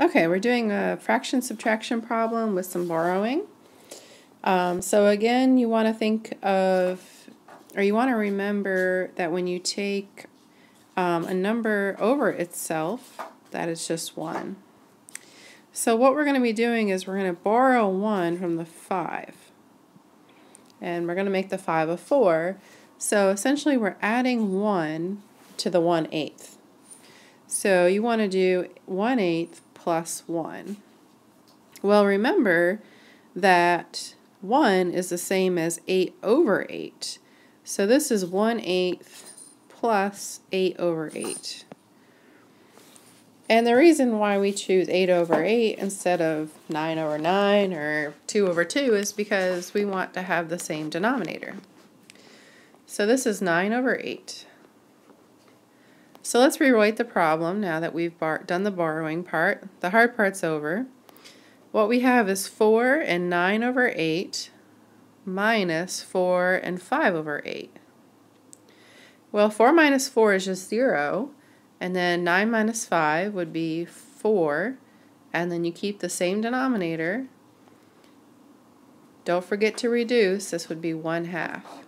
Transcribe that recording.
Okay, we're doing a fraction subtraction problem with some borrowing. Um, so again, you want to think of, or you want to remember that when you take um, a number over itself, that is just 1. So what we're going to be doing is we're going to borrow 1 from the 5. And we're going to make the 5 a 4. So essentially we're adding 1 to the 1 eighth. So you want to do 1 eighth plus 1. Well, remember that 1 is the same as 8 over 8. So this is 1 eighth plus 8 over 8. And the reason why we choose 8 over 8 instead of 9 over 9 or 2 over 2 is because we want to have the same denominator. So this is 9 over 8. So let's rewrite the problem now that we've done the borrowing part. The hard part's over. What we have is 4 and 9 over 8 minus 4 and 5 over 8. Well, 4 minus 4 is just 0, and then 9 minus 5 would be 4, and then you keep the same denominator. Don't forget to reduce, this would be 1 half.